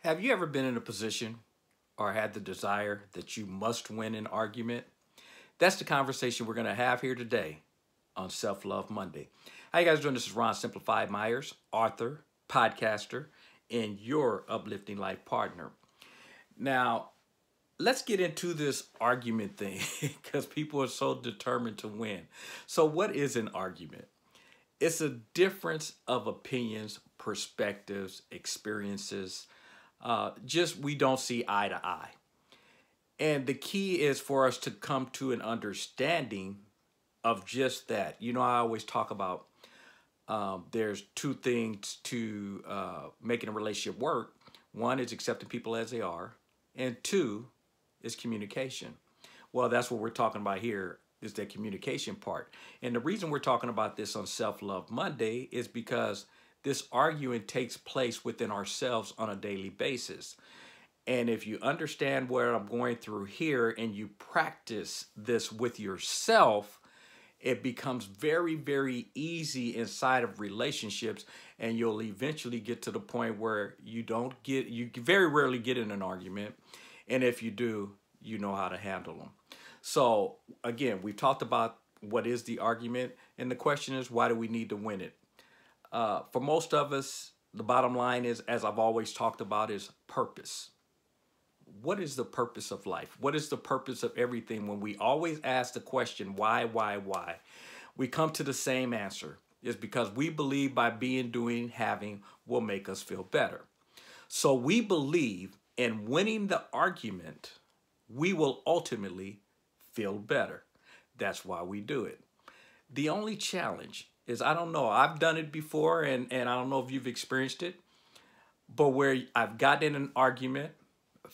Have you ever been in a position or had the desire that you must win an argument? That's the conversation we're going to have here today on Self Love Monday. How you guys doing? This is Ron Simplified Myers, author, podcaster, and your uplifting life partner. Now, let's get into this argument thing because people are so determined to win. So, what is an argument? It's a difference of opinions, perspectives, experiences, uh, just we don't see eye to eye. And the key is for us to come to an understanding of just that. You know, I always talk about um, there's two things to uh, making a relationship work. One is accepting people as they are, and two is communication. Well, that's what we're talking about here is the communication part. And the reason we're talking about this on Self Love Monday is because this arguing takes place within ourselves on a daily basis. And if you understand what I'm going through here and you practice this with yourself, it becomes very, very easy inside of relationships. And you'll eventually get to the point where you don't get, you very rarely get in an argument. And if you do, you know how to handle them. So, again, we've talked about what is the argument. And the question is, why do we need to win it? Uh, for most of us, the bottom line is, as I've always talked about, is purpose. What is the purpose of life? What is the purpose of everything? When we always ask the question, why, why, why, we come to the same answer. Is because we believe by being, doing, having will make us feel better. So we believe in winning the argument, we will ultimately feel better. That's why we do it. The only challenge is I don't know. I've done it before, and and I don't know if you've experienced it, but where I've gotten in an argument,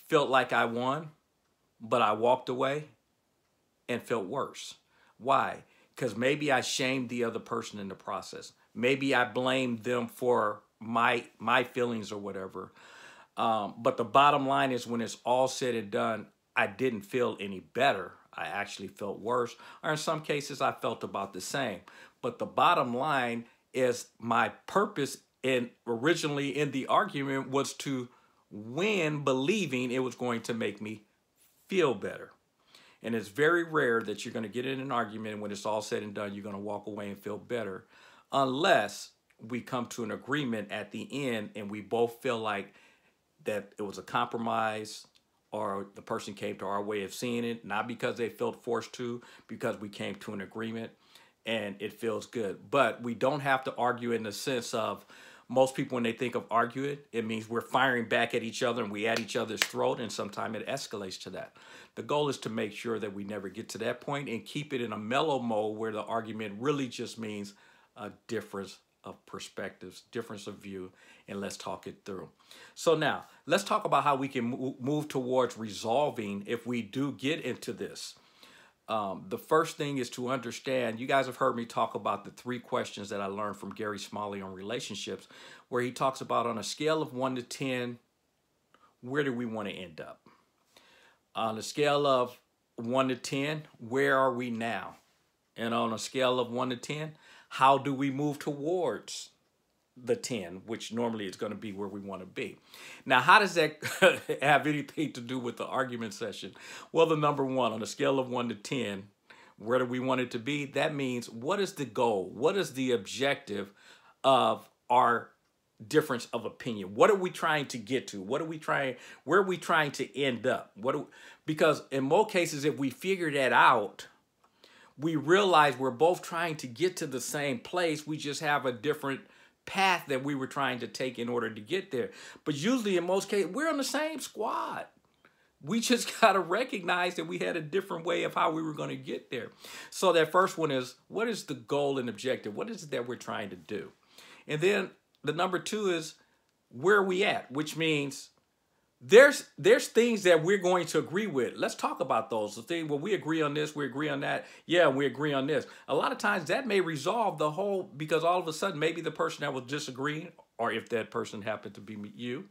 felt like I won, but I walked away and felt worse. Why? Because maybe I shamed the other person in the process. Maybe I blamed them for my my feelings or whatever. Um, but the bottom line is, when it's all said and done, I didn't feel any better. I actually felt worse, or in some cases, I felt about the same. But the bottom line is my purpose in originally in the argument was to win believing it was going to make me feel better. And it's very rare that you're going to get in an argument and when it's all said and done, you're going to walk away and feel better unless we come to an agreement at the end and we both feel like that it was a compromise or the person came to our way of seeing it, not because they felt forced to, because we came to an agreement and it feels good. But we don't have to argue in the sense of most people, when they think of argue it, it means we're firing back at each other and we at each other's throat, and sometimes it escalates to that. The goal is to make sure that we never get to that point and keep it in a mellow mode where the argument really just means a difference of perspectives, difference of view, and let's talk it through. So now, let's talk about how we can move towards resolving if we do get into this. Um, the first thing is to understand, you guys have heard me talk about the three questions that I learned from Gary Smalley on relationships, where he talks about on a scale of one to 10, where do we want to end up? On a scale of one to 10, where are we now? And on a scale of one to 10, how do we move towards the 10, which normally is going to be where we want to be. Now, how does that have anything to do with the argument session? Well, the number one, on a scale of 1 to 10, where do we want it to be? That means what is the goal? What is the objective of our difference of opinion? What are we trying to get to? What are we trying, where are we trying to end up? What do, because in most cases, if we figure that out, we realize we're both trying to get to the same place. We just have a different path that we were trying to take in order to get there. But usually, in most cases, we're on the same squad. We just got to recognize that we had a different way of how we were going to get there. So, that first one is what is the goal and objective? What is it that we're trying to do? And then the number two is where are we at, which means there's there's things that we're going to agree with. Let's talk about those. The thing well, we agree on this, we agree on that. Yeah, we agree on this. A lot of times that may resolve the whole because all of a sudden maybe the person that was disagreeing, or if that person happened to be you,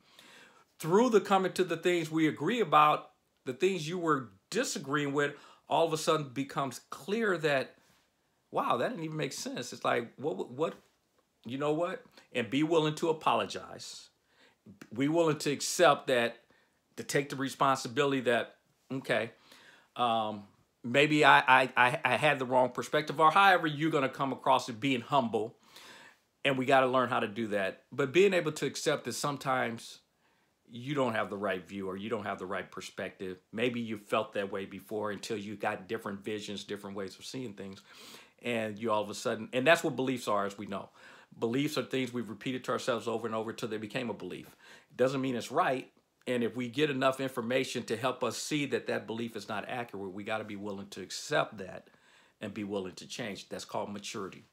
through the coming to the things we agree about, the things you were disagreeing with, all of a sudden becomes clear that, wow, that didn't even make sense. It's like what what, you know what, and be willing to apologize we willing to accept that, to take the responsibility that, okay, um, maybe I, I, I, had the wrong perspective or however you're going to come across it being humble. And we got to learn how to do that. But being able to accept that sometimes you don't have the right view or you don't have the right perspective. Maybe you felt that way before until you got different visions, different ways of seeing things. And you all of a sudden, and that's what beliefs are, as we know. Beliefs are things we've repeated to ourselves over and over until they became a belief. It doesn't mean it's right, and if we get enough information to help us see that that belief is not accurate, we got to be willing to accept that and be willing to change. That's called maturity.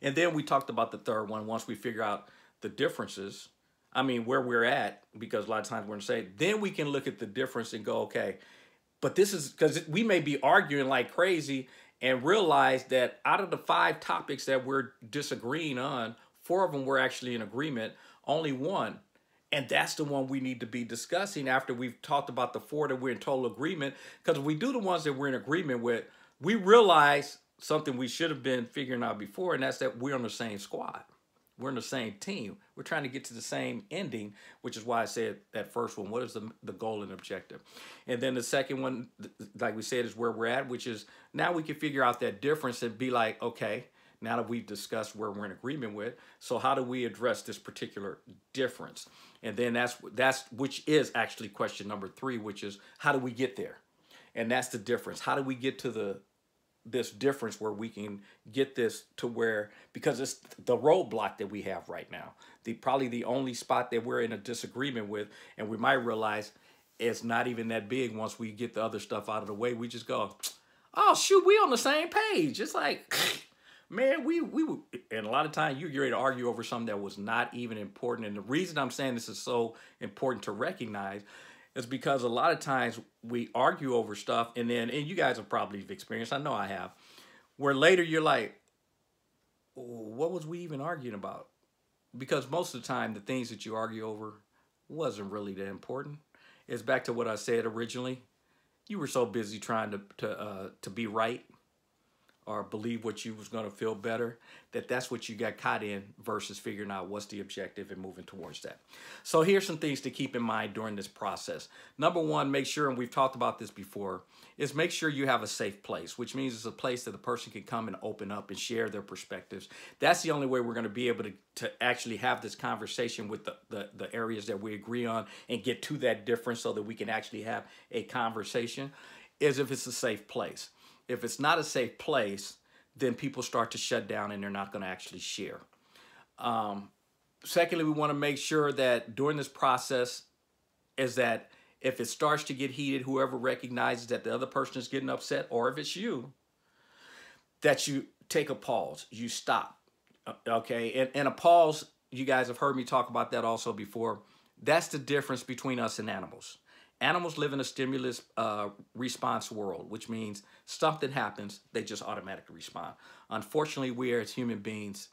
And then we talked about the third one. Once we figure out the differences, I mean, where we're at, because a lot of times we're going to say, then we can look at the difference and go, okay, but this is because we may be arguing like crazy and realize that out of the five topics that we're disagreeing on, four of them were actually in agreement, only one and that's the one we need to be discussing after we've talked about the four that we're in total agreement. Because if we do the ones that we're in agreement with, we realize something we should have been figuring out before, and that's that we're on the same squad. We're in the same team. We're trying to get to the same ending, which is why I said that first one. What is the, the goal and objective? And then the second one, like we said, is where we're at, which is now we can figure out that difference and be like, okay, now that we've discussed where we're in agreement with, so how do we address this particular difference? And then that's that's which is actually question number three, which is how do we get there? And that's the difference. How do we get to the this difference where we can get this to where because it's the roadblock that we have right now. The probably the only spot that we're in a disagreement with, and we might realize it's not even that big once we get the other stuff out of the way. We just go, oh shoot, we on the same page. It's like man, we we and a lot of times you're ready to argue over something that was not even important. And the reason I'm saying this is so important to recognize is because a lot of times we argue over stuff, and then and you guys have probably experienced. I know I have, where later you're like, what was we even arguing about? Because most of the time, the things that you argue over wasn't really that important. It's back to what I said originally. You were so busy trying to to uh, to be right or believe what you was going to feel better that that's what you got caught in versus figuring out what's the objective and moving towards that. So here's some things to keep in mind during this process. Number one make sure and we've talked about this before is make sure you have a safe place which means it's a place that the person can come and open up and share their perspectives. That's the only way we're going to be able to, to actually have this conversation with the, the, the areas that we agree on and get to that difference so that we can actually have a conversation is if it's a safe place if it's not a safe place, then people start to shut down and they're not going to actually share. Um, secondly, we want to make sure that during this process is that if it starts to get heated, whoever recognizes that the other person is getting upset, or if it's you, that you take a pause, you stop. Uh, okay, and, and a pause, you guys have heard me talk about that also before. That's the difference between us and animals. Animals live in a stimulus uh, response world, which means something happens, they just automatically respond. Unfortunately, we as human beings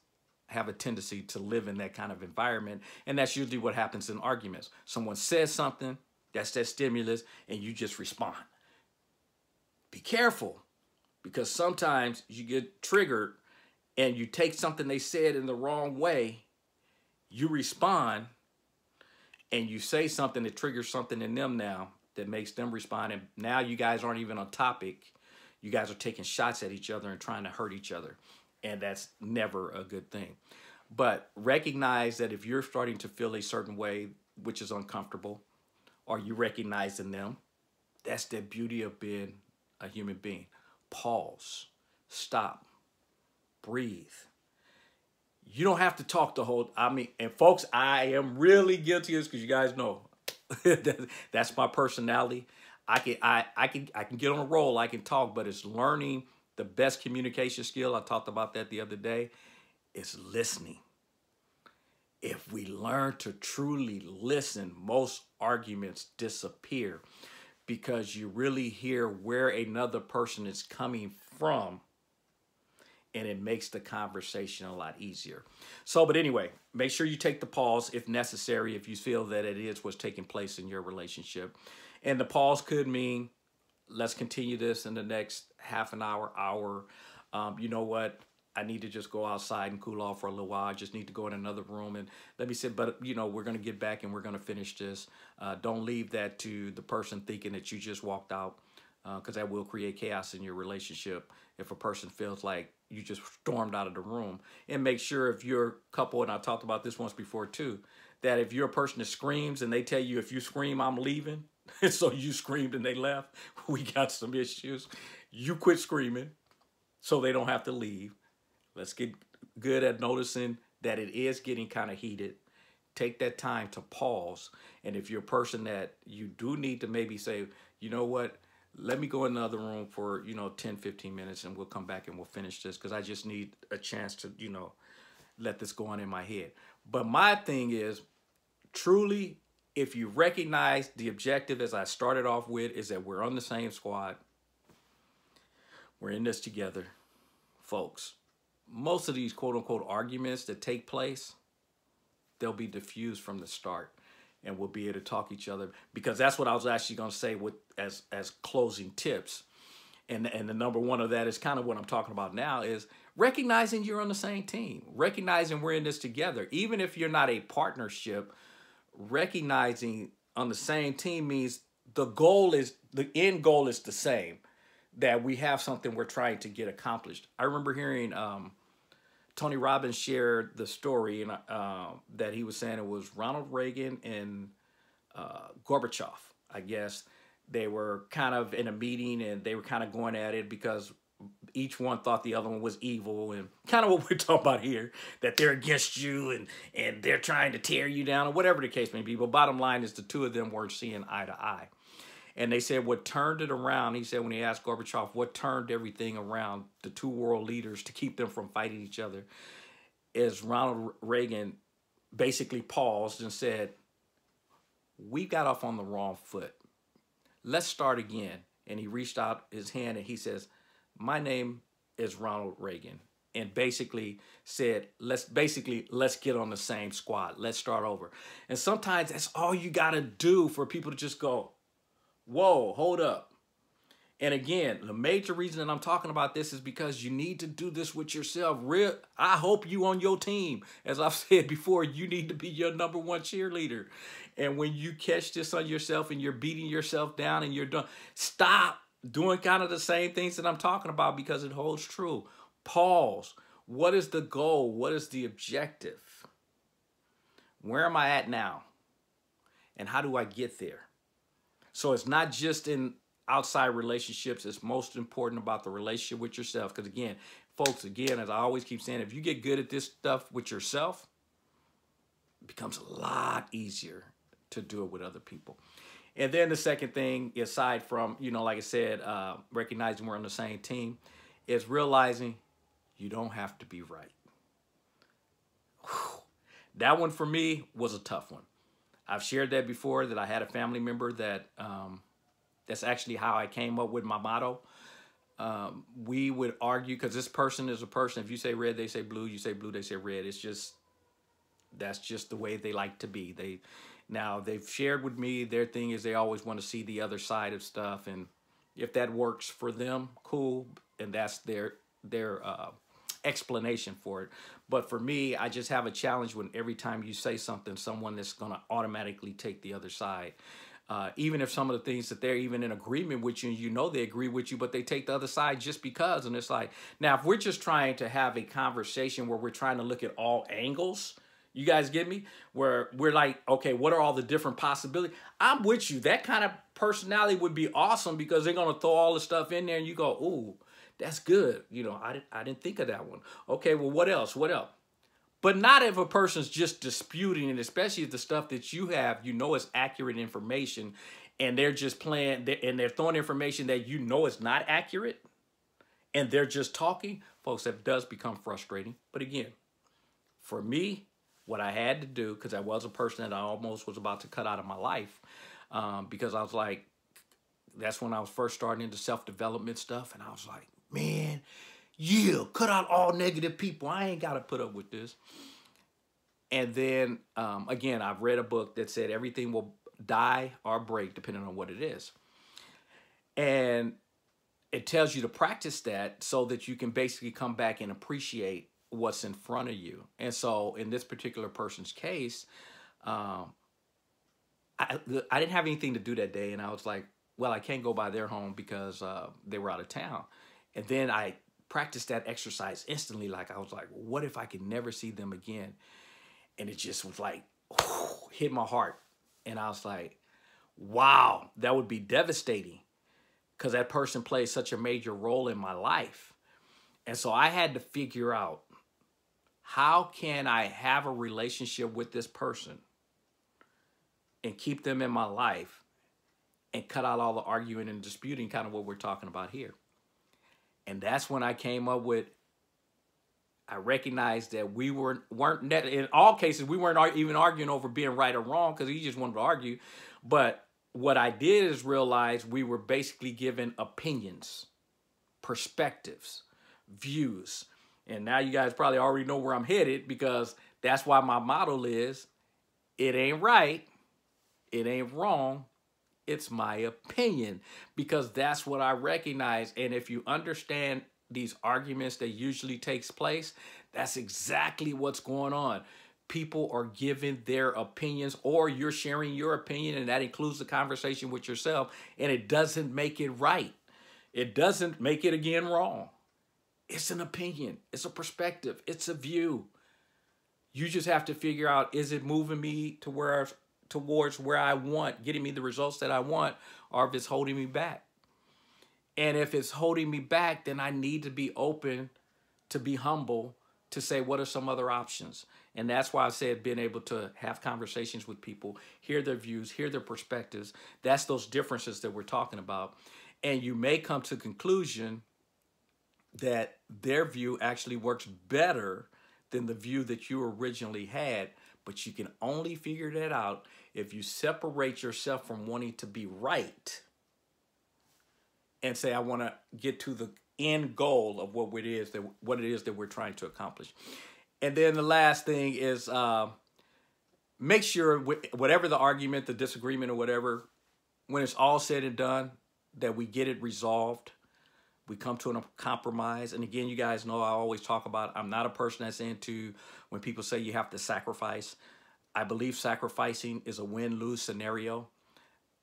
have a tendency to live in that kind of environment, and that's usually what happens in arguments. Someone says something, that's that stimulus, and you just respond. Be careful, because sometimes you get triggered and you take something they said in the wrong way, you respond, and you say something that triggers something in them now that makes them respond and now you guys aren't even on topic. You guys are taking shots at each other and trying to hurt each other and that's never a good thing. But recognize that if you're starting to feel a certain way which is uncomfortable or you recognizing them? That's the beauty of being a human being. Pause. Stop. Breathe you don't have to talk the whole i mean and folks i am really guilty of this because you guys know. That's my personality. I can i i can i can get on a roll i can talk but it's learning the best communication skill. I talked about that the other day. Is listening. If we learn to truly listen most arguments disappear because you really hear where another person is coming from and it makes the conversation a lot easier. So, but anyway, make sure you take the pause if necessary, if you feel that it is what's taking place in your relationship. And the pause could mean, let's continue this in the next half an hour, hour. Um, you know what? I need to just go outside and cool off for a little while. I just need to go in another room and let me sit. But, you know, we're going to get back and we're going to finish this. Uh, don't leave that to the person thinking that you just walked out because uh, that will create chaos in your relationship if a person feels like you just stormed out of the room. And make sure if you're a couple, and I talked about this once before too, that if you're a person that screams and they tell you if you scream, I'm leaving, so you screamed and they left, we got some issues. You quit screaming so they don't have to leave. Let's get good at noticing that it is getting kind of heated. Take that time to pause. And if you're a person that you do need to maybe say, you know what, let me go in the other room for, you know, 10, 15 minutes and we'll come back and we'll finish this because I just need a chance to, you know, let this go on in my head. But my thing is truly, if you recognize the objective as I started off with is that we're on the same squad, we're in this together, folks. Most of these quote unquote arguments that take place, they'll be diffused from the start and we'll be able to talk each other because that's what I was actually going to say with as as closing tips. And and the number one of that is kind of what I'm talking about now is recognizing you're on the same team, recognizing we're in this together. Even if you're not a partnership, recognizing on the same team means the goal is the end goal is the same that we have something we're trying to get accomplished. I remember hearing um, Tony Robbins shared the story and uh, that he was saying it was Ronald Reagan and uh, Gorbachev, I guess. They were kind of in a meeting and they were kind of going at it because each one thought the other one was evil and kind of what we're talking about here that they're against you and and they're trying to tear you down or whatever the case may be but bottom line is the two of them weren't seeing eye to eye and they said what turned it around, he said when he asked Gorbachev what turned everything around, the two world leaders to keep them from fighting each other, is Ronald Reagan basically paused and said, we got off on the wrong foot. Let's start again. And he reached out his hand and he says, my name is Ronald Reagan. And basically said, let's basically, let's get on the same squad. Let's start over. And sometimes that's all you got to do for people to just go, whoa, hold up. And again, the major reason that I'm talking about this is because you need to do this with yourself. Real, I hope you on your team. As I've said before, you need to be your number one cheerleader. And when you catch this on yourself and you're beating yourself down and you're done, stop doing kind of the same things that I'm talking about because it holds true. Pause. What is the goal? What is the objective? Where am I at now? And how do I get there? So it's not just in outside relationships. It's most important about the relationship with yourself. Because again, folks, again, as I always keep saying, if you get good at this stuff with yourself, it becomes a lot easier to do it with other people. And then the second thing, aside from, you know, like I said, uh, recognizing we're on the same team, is realizing you don't have to be right. Whew. That one for me was a tough one. I've shared that before that I had a family member that um, that's actually how I came up with my motto. Um, we would argue because this person is a person. If you say red, they say blue. You say blue, they say red. It's just that's just the way they like to be. They now they've shared with me their thing is they always want to see the other side of stuff, and if that works for them, cool. And that's their their uh, explanation for it. But for me, I just have a challenge when every time you say something, someone that's going to automatically take the other side. Uh, even if some of the things that they're even in agreement with you you know they agree with you, but they take the other side just because. And it's like, now, if we're just trying to have a conversation where we're trying to look at all angles, you guys get me? Where we're like, okay, what are all the different possibilities? I'm with you. That kind of personality would be awesome because they're going to throw all the stuff in there and you go, ooh, that's good. You know, I, I didn't think of that one. Okay, well, what else? What else? But not if a person's just disputing, and especially if the stuff that you have, you know, is accurate information, and they're just playing, and they're throwing information that you know is not accurate, and they're just talking, folks, that does become frustrating. But again, for me, what I had to do, because I was a person that I almost was about to cut out of my life, um, because I was like, that's when I was first starting into self-development stuff, and I was like, man, yeah, cut out all negative people. I ain't got to put up with this. And then, um, again, I've read a book that said everything will die or break depending on what it is. And it tells you to practice that so that you can basically come back and appreciate what's in front of you. And so in this particular person's case, um, I, I didn't have anything to do that day. And I was like, well, I can't go by their home because uh, they were out of town. And then I practiced that exercise instantly. Like I was like, what if I could never see them again? And it just was like, hit my heart. And I was like, wow, that would be devastating because that person plays such a major role in my life. And so I had to figure out how can I have a relationship with this person and keep them in my life and cut out all the arguing and disputing, kind of what we're talking about here. And that's when I came up with I recognized that we weren't weren't in all cases we weren't even arguing over being right or wrong because he just wanted to argue, but what I did is realize we were basically given opinions, perspectives, views. And now you guys probably already know where I'm headed because that's why my motto is it ain't right, it ain't wrong, it's my opinion because that's what I recognize. And if you understand these arguments that usually takes place, that's exactly what's going on people are giving their opinions or you're sharing your opinion and that includes the conversation with yourself and it doesn't make it right. It doesn't make it again wrong. It's an opinion. It's a perspective. It's a view. You just have to figure out is it moving me to where towards where I want, getting me the results that I want or if it's holding me back. And if it's holding me back, then I need to be open to be humble to say what are some other options and that's why I said being able to have conversations with people, hear their views, hear their perspectives. That's those differences that we're talking about. And you may come to conclusion that their view actually works better than the view that you originally had. But you can only figure that out if you separate yourself from wanting to be right and say, I want to get to the end goal of what it is that what it is that we're trying to accomplish. And then the last thing is uh, make sure whatever the argument, the disagreement, or whatever, when it's all said and done, that we get it resolved. We come to a compromise. And again, you guys know I always talk about I'm not a person that's into when people say you have to sacrifice. I believe sacrificing is a win-lose scenario.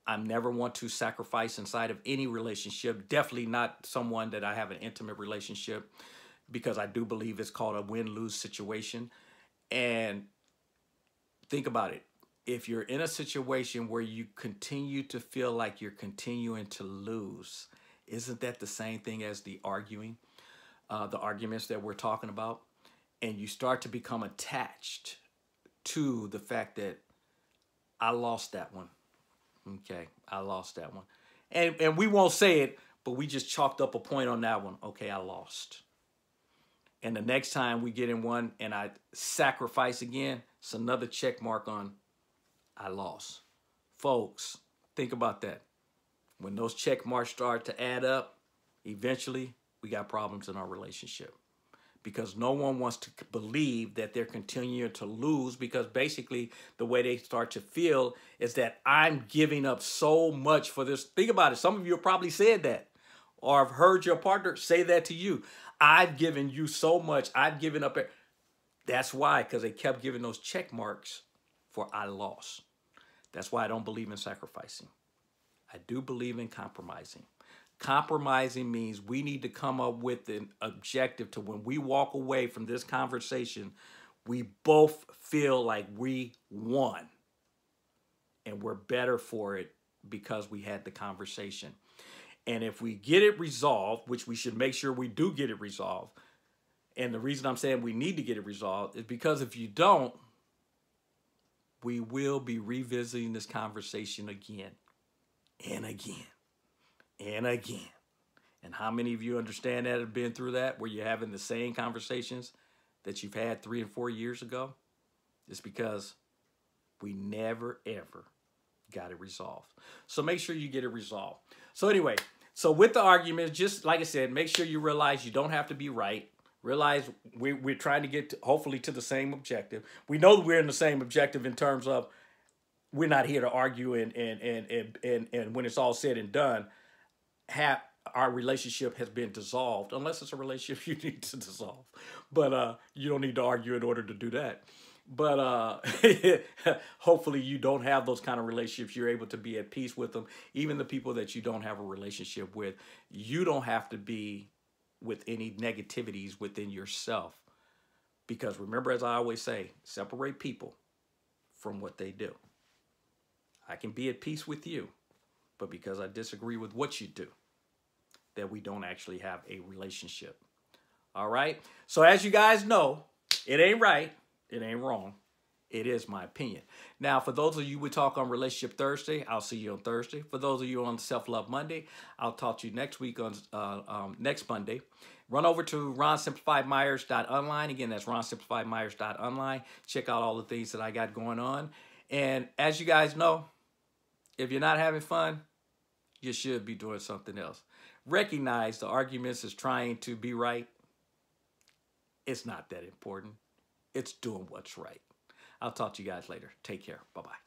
I never want to sacrifice inside of any relationship, definitely not someone that I have an intimate relationship because I do believe it's called a win-lose situation. And think about it. If you're in a situation where you continue to feel like you're continuing to lose, isn't that the same thing as the arguing, uh, the arguments that we're talking about? And you start to become attached to the fact that I lost that one. Okay, I lost that one. And, and we won't say it, but we just chalked up a point on that one. Okay, I lost. And the next time we get in one and I sacrifice again, it's another check mark on I lost. Folks, think about that. When those check marks start to add up, eventually we got problems in our relationship because no one wants to believe that they're continuing to lose because basically the way they start to feel is that I'm giving up so much for this. Think about it. Some of you have probably said that or have heard your partner say that to you. I've given you so much. I've given up. That's why, because they kept giving those check marks for I lost. That's why I don't believe in sacrificing. I do believe in compromising. Compromising means we need to come up with an objective to when we walk away from this conversation, we both feel like we won and we're better for it because we had the conversation. And if we get it resolved, which we should make sure we do get it resolved, and the reason I'm saying we need to get it resolved is because if you don't, we will be revisiting this conversation again and again and again. And how many of you understand that have been through that where you're having the same conversations that you've had three and four years ago? It's because we never ever got it resolved. So make sure you get it resolved. So anyway, so with the argument, just like I said, make sure you realize you don't have to be right. Realize we, we're trying to get to, hopefully to the same objective. We know we're in the same objective in terms of we're not here to argue and and and and and, and when it's all said and done, have our relationship has been dissolved, unless it's a relationship you need to dissolve. But uh, you don't need to argue in order to do that. But uh, hopefully, you don't have those kind of relationships. You're able to be at peace with them. Even the people that you don't have a relationship with, you don't have to be with any negativities within yourself. Because remember, as I always say, separate people from what they do. I can be at peace with you, but because I disagree with what you do, that we don't actually have a relationship. All right? So, as you guys know, it ain't right, it ain't wrong. It is my opinion. Now, for those of you we talk on Relationship Thursday, I'll see you on Thursday. For those of you on Self Love Monday, I'll talk to you next week on uh, um, next Monday. Run over to ronsimplifiedmyers.online. Again, that's ronsimplifiedmyers.online. Check out all the things that I got going on. And as you guys know, if you're not having fun, you should be doing something else. Recognize the arguments is trying to be right. It's not that important. It's doing what's right. I'll talk to you guys later. Take care. Bye bye.